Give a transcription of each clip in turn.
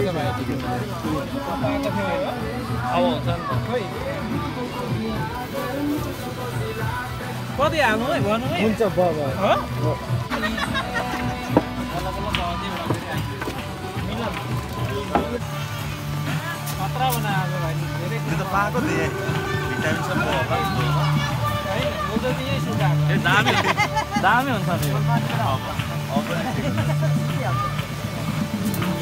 पाएको थियो अब हुन्छ नि त खोइ कति हाल्नु है भन्नु है हुन्छ? खतरा बनाएको भाइ धेरै त पाएको थिएँ भिटामिन सब होला होइन दुध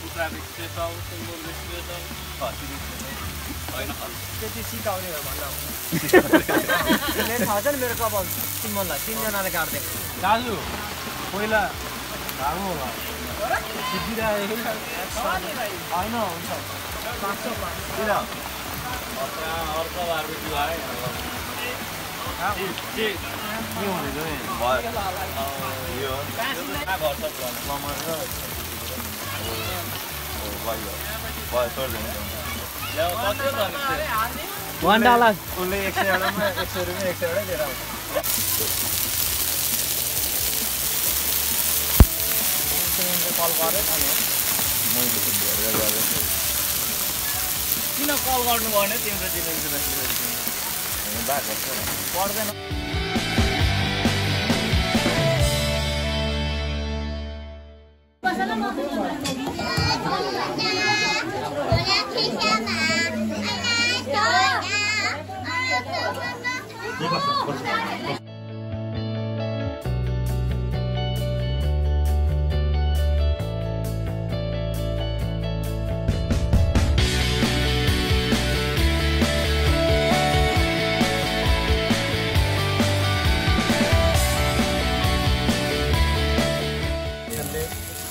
कुखुरा बिस्केछ सुँगुर बिस्केछ खसी बिस्केछ होइन त्यति सिकाउने हो भन्दा मेरो थाहा छ नि मेरो कपाल सिम्बललाई तिनजनाले काटिदिएको दाजु पहिला भागो होला सिद्धिरहेको होइन हुन्छ पाँच सौ पाँच अर्का अर्को बारबेक्यू आयो के हुँदैछ नि भयो यो घर सब वान डलर उसले एक सय एउटामा एक सय रुपियाँ एक सय दिएर आउँछ किन कल गर्नु भने तिम्रो पर्दैन।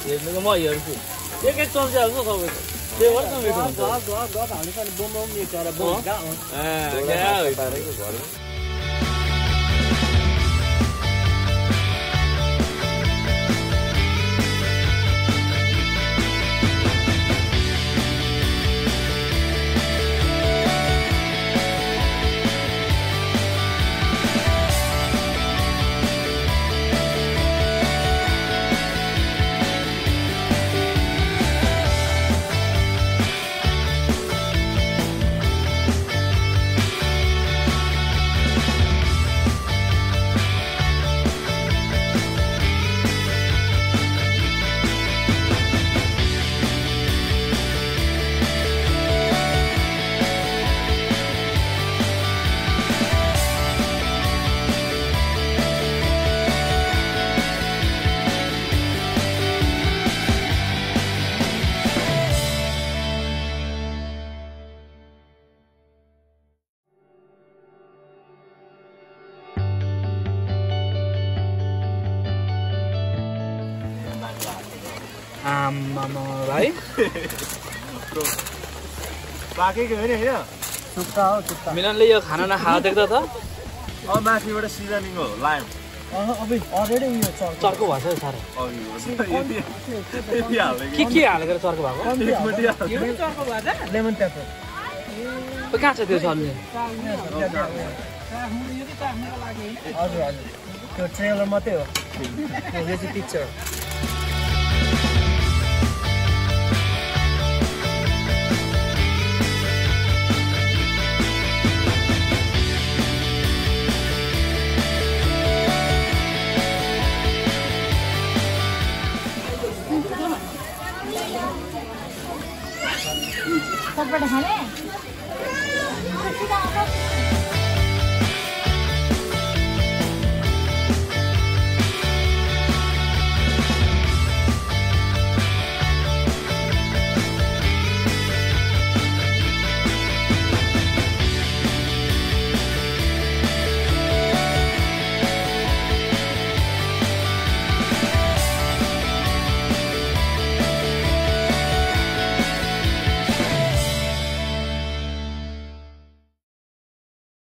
हेर्नुको म हेर्छु एक एक चम्चा सबैको त्यही भएर त मिठो हुन्छ आम्मामा भाइ पाकेको हो नि होइन सुक्खा हो सुक्खा मिलनले यो खाना नखाएको देख्दा त अब माथिबाट सिजनिङ हो लाइम अब अलरेडी उयो छ चर्को भएको छ साह्रो के के हालेर चर्को भएको। लेमन पेपर कहाँ छ त्यो चल्ने हजुर हजुर त्यो ट्रेलर मात्रै हो यो चाहिँ पिक्चर सब बड़ा है?